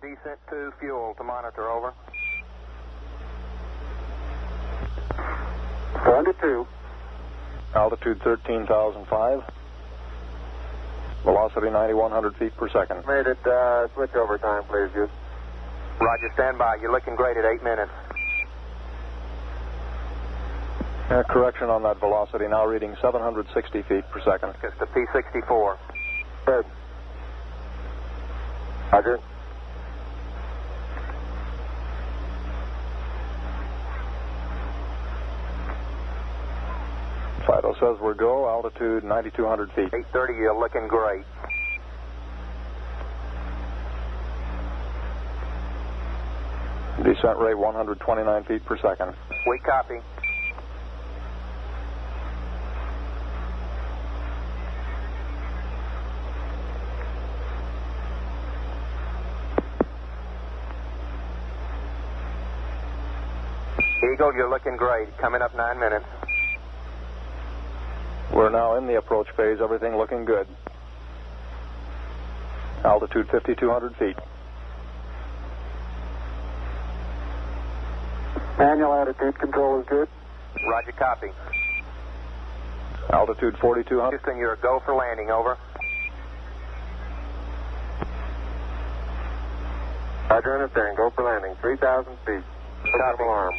descent to fuel to monitor, over. Going to two. Altitude 13,005. Velocity 9,100 feet per second. Made it, uh, switch over time, please, Houston. Roger, stand by. You're looking great at eight minutes. Uh, correction on that velocity, now reading 760 feet per second. It's the P-64. Good. Roger. Fido says we're go, altitude 9,200 feet. 830, you're looking great. Descent rate 129 feet per second. We copy. Eagle, you're looking great. Coming up nine minutes. We're now in the approach phase, everything looking good. Altitude 5,200 feet. Manual attitude control is good. Roger, copy. Altitude 4,200. Houston, you're a go for landing, over. Roger, understand. Go for landing. 3,000 feet. Stop alarm.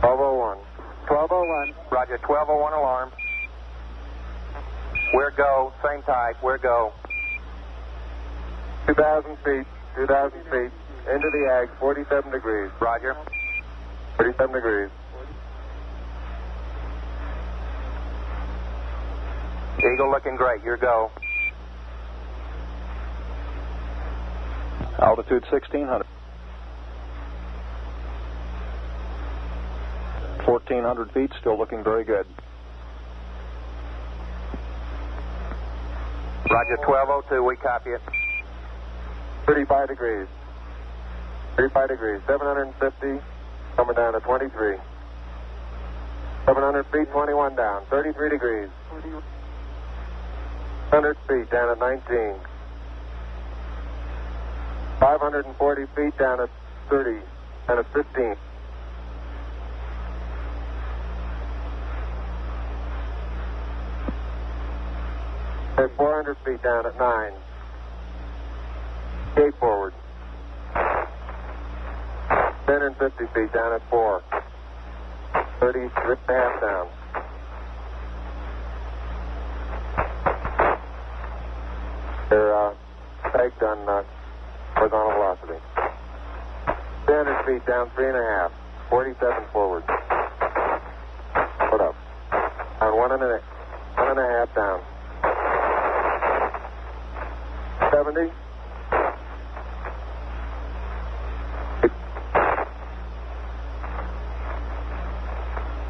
1201. 1201. Roger, 1201 alarm. We're go, same type, we're go. 2,000 feet. 2,000 feet. Into the AGS, 47 degrees. Roger. 47 degrees. Eagle looking great, you're go. Altitude 1,600. 1,400 feet, still looking very good. Roger, 1202, we copy it. 35 degrees. 35 degrees. 750. Coming down to 23. 700 feet, 21 down. 33 degrees. 100 feet down at 19. 540 feet down at 30. and at 15. At 400 feet down at 9. Gate forward. 1050 feet down at 4. 30, and a half down. They're uh, pegged on uh, horizontal velocity. 300 feet down, three and a half. 47 forward. Put up. On one and a, one and a half down. 70.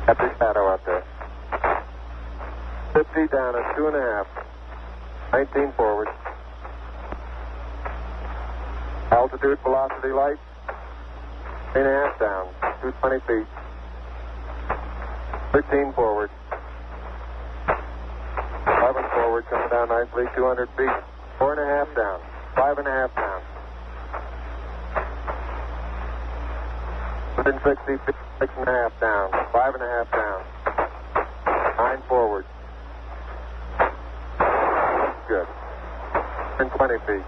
Got the shadow out there. 50 down at two and a half. 19 forward. Altitude, velocity, light. Three and a half down. 220 feet. 13 forward. 11 forward, coming down nicely. 200 feet. Four and a half down. Five and a half down. 160 feet. Six and a half down. Five and a half down. Nine forward. Good. 120 feet.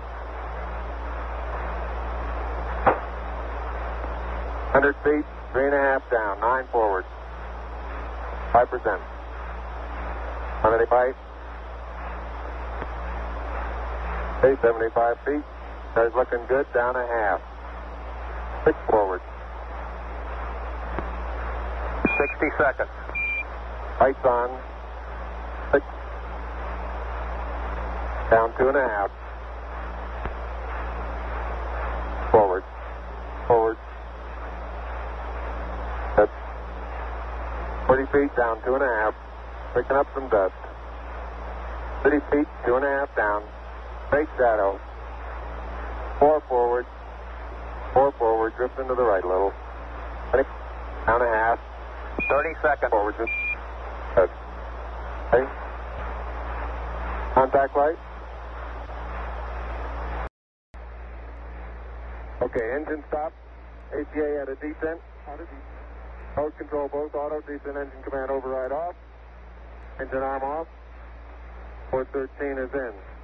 100 feet, three and a half down, nine forward. 5%. 180 bite. Okay, 75 feet. Guys looking good, down a half. Six forward. 60 seconds. Lights on. Six. Down two and a half. Forward. Forward. That's 40 feet down two and a half. Picking up some dust. 30 feet, two and a half down. Straight shadow. Four forward. Four forward. Drifting to the right a little. 20. Down a half. 30 seconds. Forward. Just. Okay. Contact light. Okay, engine stop. ACA at a descent. Mode control both auto, descent engine command override off. Engine arm off. 413 is in.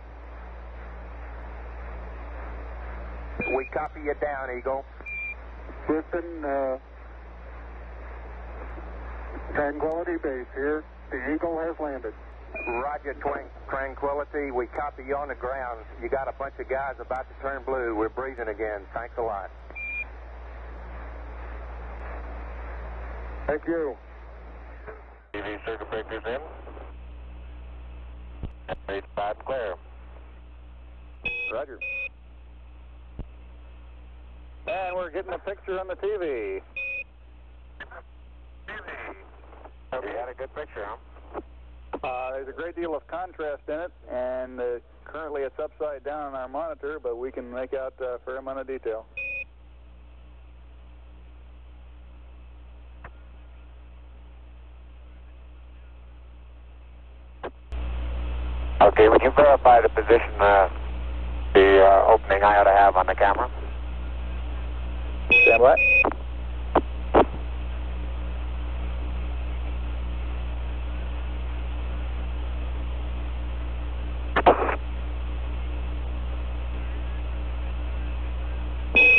We copy you down, Eagle. Houston, uh, Tranquility Base here. The Eagle has landed. Roger, Twan- Tranquility. We copy you on the ground. You got a bunch of guys about to turn blue. We're breathing again. Thanks a lot. Thank you. TV circuit breakers in. Read five clear. Roger. And we're getting a picture on the TV. You had a good picture, huh? Uh, there's a great deal of contrast in it, and uh, currently it's upside down on our monitor, but we can make out a fair amount of detail. Okay, would you verify the position, uh, the uh, opening I ought to have on the camera? By.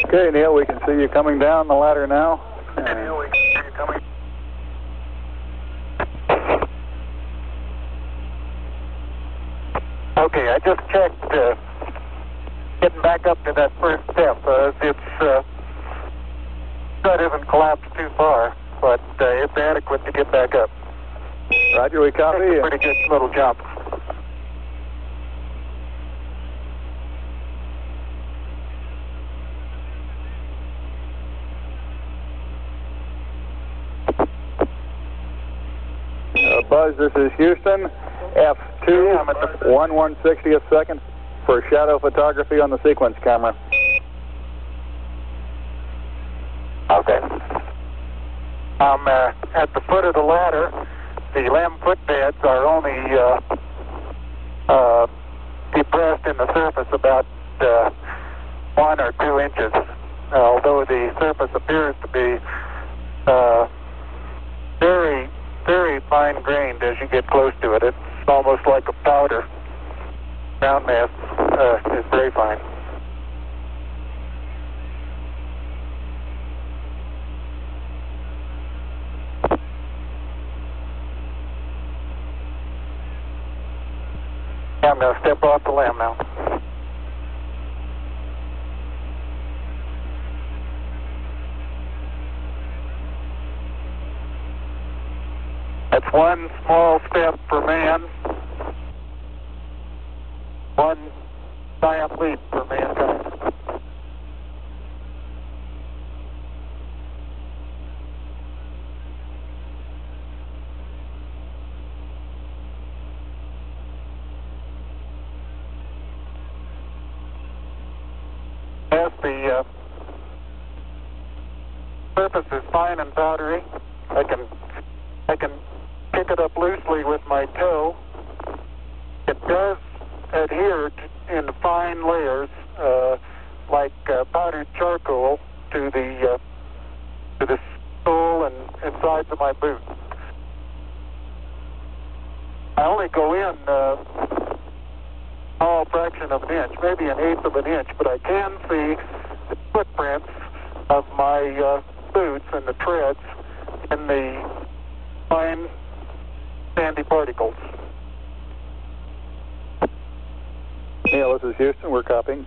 Okay, Neil, we can see you coming down the ladder now. And we can see you coming. Okay, I just checked, uh, getting back up to that first step. Uh, it's, uh, that isn't collapsed too far, but uh, it's adequate to get back up. Roger, we copy. It's a pretty good little jump. Uh, Buzz, this is Houston. F2, I'm at the- 1 160th second for shadow photography on the sequence camera. Okay. I'm uh, at the foot of the ladder. The LM footpads are only uh, uh, depressed in the surface about uh, one or two inches, although the surface appears to be uh, very, very fine grained as you get close to it. It's almost like a powder. Ground mass uh, is very fine. I'm to step off the LM now. That's one small step for man, one giant leap for mankind. As the uh, surface is fine and powdery, I can I can pick it up loosely with my toe. It does adhere to, in fine layers, uh, like uh, powdered charcoal, to the uh, to the sole and, and sides of my boot. I only go in uh, small fraction of an inch, maybe an eighth of an inch, but I can see the footprints of my uh, boots and the treads in the fine sandy particles. Neil, this is Houston. We're copying.